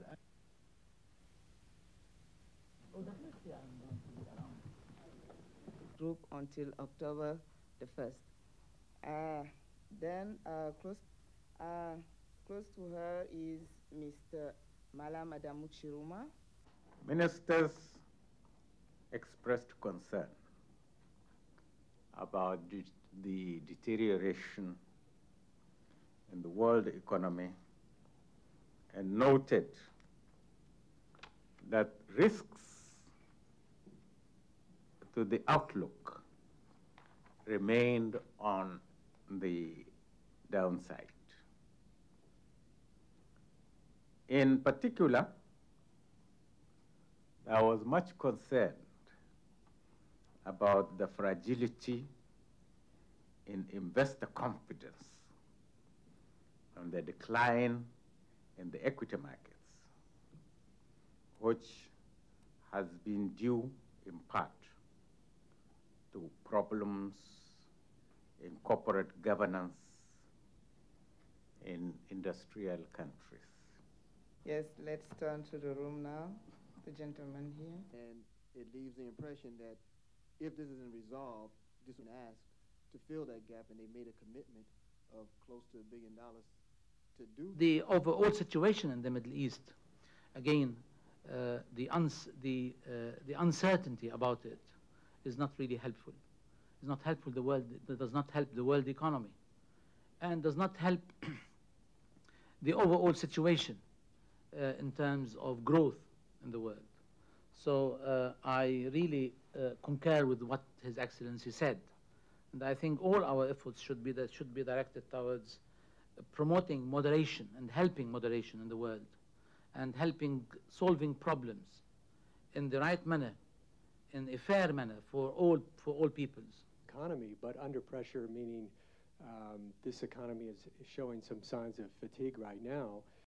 was. Group until October the 1st. Uh, then uh, close, uh, close to her is Mr. Mallam Adamu Ciroma. Ministers expressed concern about de the deterioration in the world economy and noted that risks to the outlook remained on the downside. In particular, there was much concern about the fragility in investor confidence and the decline in the equity markets, which has been due in part to problems in corporate governance in industrial countries. Yes, let's turn to the room now. The gentleman here. And it leaves the impression that if this isn't resolved, this was asked to fill that gap, and they made a commitment of close to a billion dollars to do The overall situation in the Middle East, again, the, uns- the, uh, the uncertainty about it is not really helpful. It's not helpful the world, it does not help the world economy, and does not help the overall situation uh, in terms of growth in the world. So uh, I really uh, concur with what His Excellency said, and I think all our efforts should be that should be directed towards promoting moderation and helping moderation in the world, and helping solving problems in the right manner, in a fair manner for all for all peoples. economy, but under pressure, meaning um, this economy is is showing some signs of fatigue right now.